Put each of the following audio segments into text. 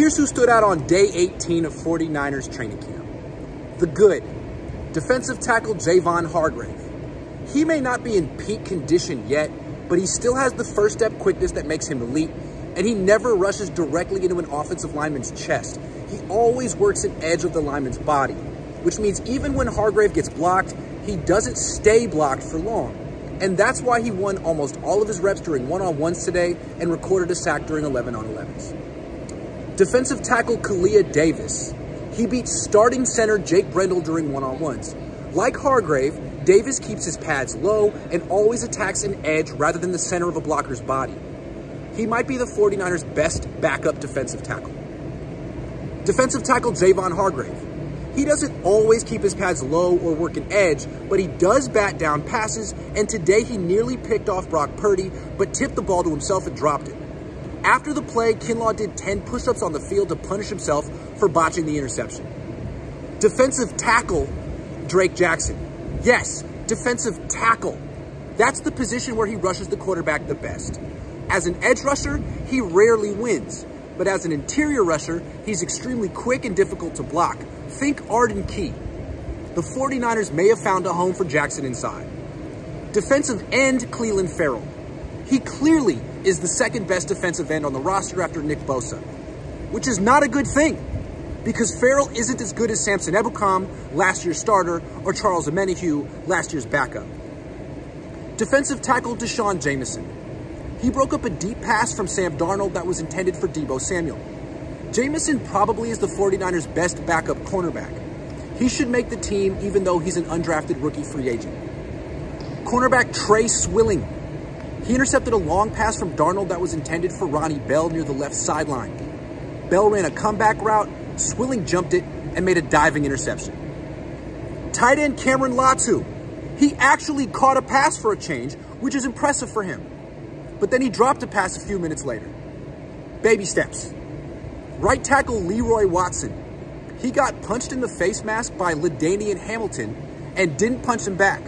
Here's who stood out on day 18 of 49ers training camp. The good, defensive tackle Javon Hargrave. He may not be in peak condition yet, but he still has the first step quickness that makes him elite, and he never rushes directly into an offensive lineman's chest. He always works an edge of the lineman's body, which means even when Hargrave gets blocked, he doesn't stay blocked for long. And that's why he won almost all of his reps during one-on-ones today and recorded a sack during 11-on-11s. Defensive tackle Kalia Davis. He beats starting center Jake Brendel during one-on-ones. Like Hargrave, Davis keeps his pads low and always attacks an edge rather than the center of a blocker's body. He might be the 49ers' best backup defensive tackle. Defensive tackle Javon Hargrave. He doesn't always keep his pads low or work an edge, but he does bat down passes, and today he nearly picked off Brock Purdy, but tipped the ball to himself and dropped it. After the play, Kinlaw did 10 push-ups on the field to punish himself for botching the interception. Defensive tackle, Drake Jackson. Yes, defensive tackle. That's the position where he rushes the quarterback the best. As an edge rusher, he rarely wins, but as an interior rusher, he's extremely quick and difficult to block. Think Arden Key. The 49ers may have found a home for Jackson inside. Defensive end, Clelin Ferrell. He clearly is the second best defensive end on the roster after Nick Bosa, which is not a good thing because Ferrell isn't as good as Samson Ebukam, last year's starter, or Charles Omenihu, last year's backup. Defensive tackle D'Shawn Jamison. He broke up a deep pass from Sam Darnold that was intended for Deebo Samuel. Jamison probably is the 49ers' best backup cornerback. He should make the team even though he's an undrafted rookie free agent. Cornerback Tre Swilling he intercepted a long pass from Darnold that was intended for Ronnie Bell near the left sideline. Bell ran a comeback route, Swilling jumped it, and made a diving interception. Tight end Cameron Latu. He actually caught a pass for a change, which is impressive for him. But then he dropped a pass a few minutes later. Baby steps. Right tackle Leroy Watson. He got punched in the face mask by LaDainian Hamilton and didn't punch him back.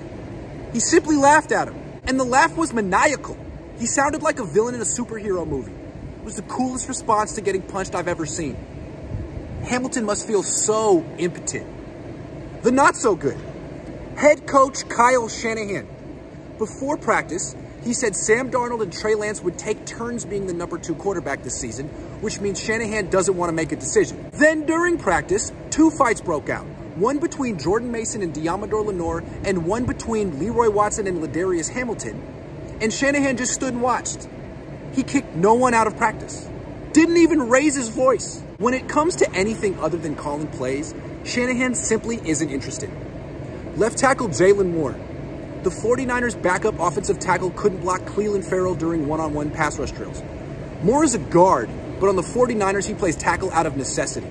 He simply laughed at him. And the laugh was maniacal. He sounded like a villain in a superhero movie. It was the coolest response to getting punched I've ever seen. Hamilton must feel so impotent. The not so good. Head coach Kyle Shanahan. Before practice, he said Sam Darnold and Trey Lance would take turns being the number two quarterback this season, which means Shanahan doesn't want to make a decision. Then during practice, two fights broke out one between Jordan Mason and Deommodore Lenoir, and one between Leroy Watson and Ladarius Hamilton. And Shanahan just stood and watched. He kicked no one out of practice. Didn't even raise his voice. When it comes to anything other than calling plays, Shanahan simply isn't interested. Left tackle Jaylon Moore. The 49ers backup offensive tackle couldn't block Clelin Ferrell during one-on-one -on -one pass rush drills. Moore is a guard, but on the 49ers, he plays tackle out of necessity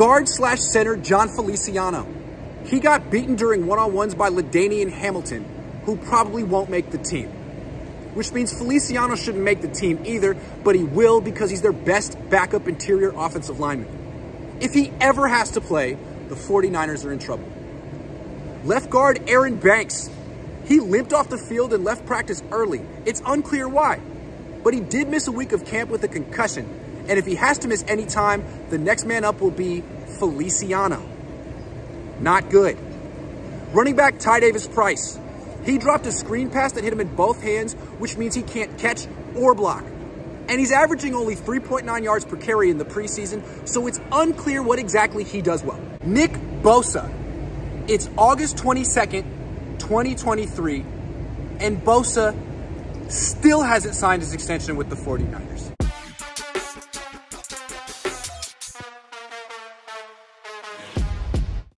guard slash center Jon Feliciano. He got beaten during one-on-ones by LaDainian Hamilton, who probably won't make the team. Which means Feliciano shouldn't make the team either, but he will because he's their best backup interior offensive lineman. If he ever has to play, the 49ers are in trouble. Left guard Aaron Banks. He limped off the field and left practice early. It's unclear why, but he did miss a week of camp with a concussion, and if he has to miss any time, the next man up will be Feliciano. Not good. Running back Ty Davis Price. He dropped a screen pass that hit him in both hands, which means he can't catch or block. And he's averaging only 3.9 yards per carry in the preseason, so it's unclear what exactly he does well. Nick Bosa. It's August 22nd, 2023, and Bosa still hasn't signed his extension with the 49ers.